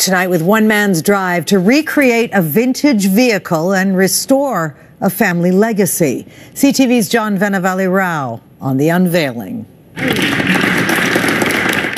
Tonight, with one man's drive to recreate a vintage vehicle and restore a family legacy. CTV's John Vennavally-Rao on the unveiling.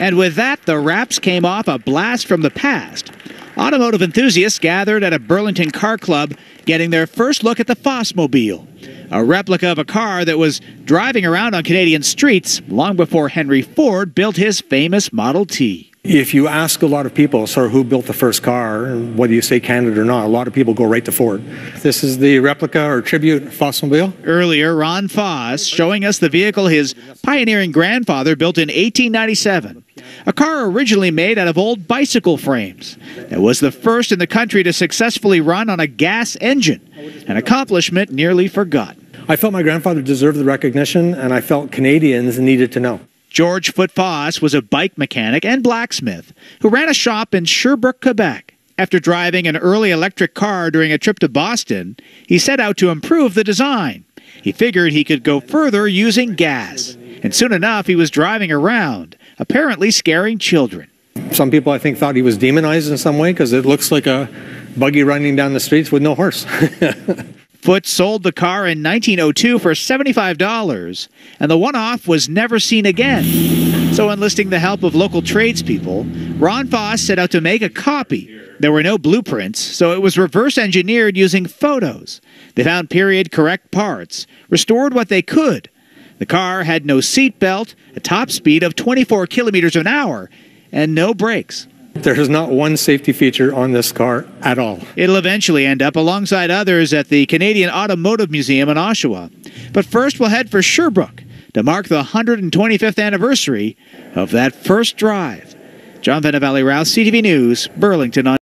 And with that, the wraps came off a blast from the past. Automotive enthusiasts gathered at a Burlington car club getting their first look at the Fossmobile, a replica of a car that was driving around on Canadian streets long before Henry Ford built his famous Model T. If you ask a lot of people, sort of who built the first car, whether you say Canada or not, a lot of people go right to Ford. This is the replica or tribute Fossmobile. Earlier, Ron Foss showing us the vehicle his pioneering grandfather built in 1897. A car originally made out of old bicycle frames. It was the first in the country to successfully run on a gas engine, an accomplishment nearly forgotten. I felt my grandfather deserved the recognition, and I felt Canadians needed to know. George Foote Foss was a bike mechanic and blacksmith who ran a shop in Sherbrooke, Quebec. After driving an early electric car during a trip to Boston, he set out to improve the design. He figured he could go further using gas. And soon enough, he was driving around, apparently scaring children. Some people, I think, thought he was demonized in some way because it looks like a buggy running down the streets with no horse. Foot sold the car in 1902 for $75, and the one off was never seen again. So, enlisting the help of local tradespeople, Ron Foss set out to make a copy. There were no blueprints, so it was reverse engineered using photos. They found period correct parts, restored what they could. The car had no seat belt, a top speed of 24 kilometers an hour, and no brakes. There is not one safety feature on this car at all. It'll eventually end up alongside others at the Canadian Automotive Museum in Oshawa. But first, we'll head for Sherbrooke to mark the 125th anniversary of that first drive. John Vennavally Rouse, CTV News, Burlington.